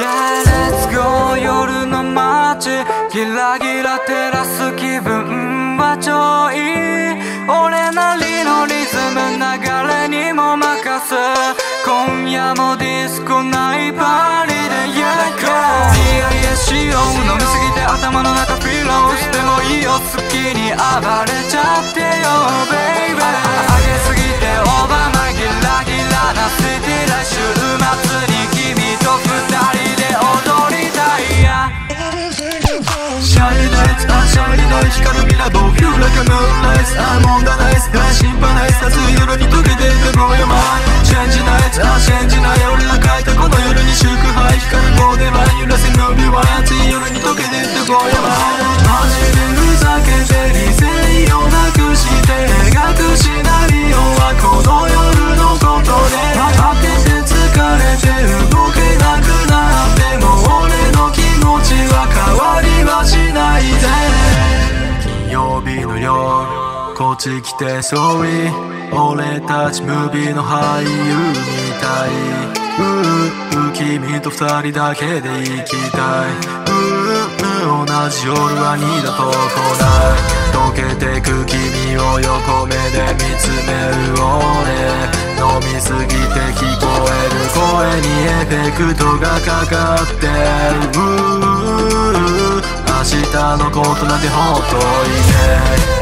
Yeah, let's go 夜の街ギラギラ照らす気分は超いい。俺なりのリズム流れにも任す今夜もディスコないパーリー。で Yeah, DIS しよう飲みすぎて頭の中フィローしてもいいよ。好きに暴れちゃってよ Shiny nights, a shiny nights Gotta be the bow, you like a moonlight I'm on the nice, flashing by night 曜日の夜こっち来て Sorry 俺たちムービーの俳優みたい。ううう君と二人だけで行きたい。ううう同じ夜は二度と来ない。溶けてく君を横目で見つめる俺。飲みすぎて聞こえる声にエフェクトがかかってる。明日のことなんてほっといて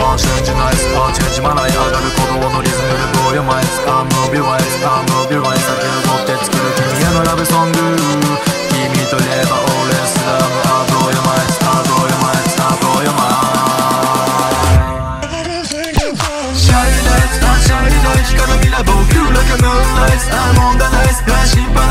あチェンジナイスあチェンジまない上がる鼓動のリズムで Blow your minds I'm move your minds I'm move your minds 先を取って作る君へのラブソング君といえば俺スラム I blow your minds I blow your minds I blow your minds シャイナイツあシャイナイツ光るミラボー Feel like a moonlight アーモンドナイス大心配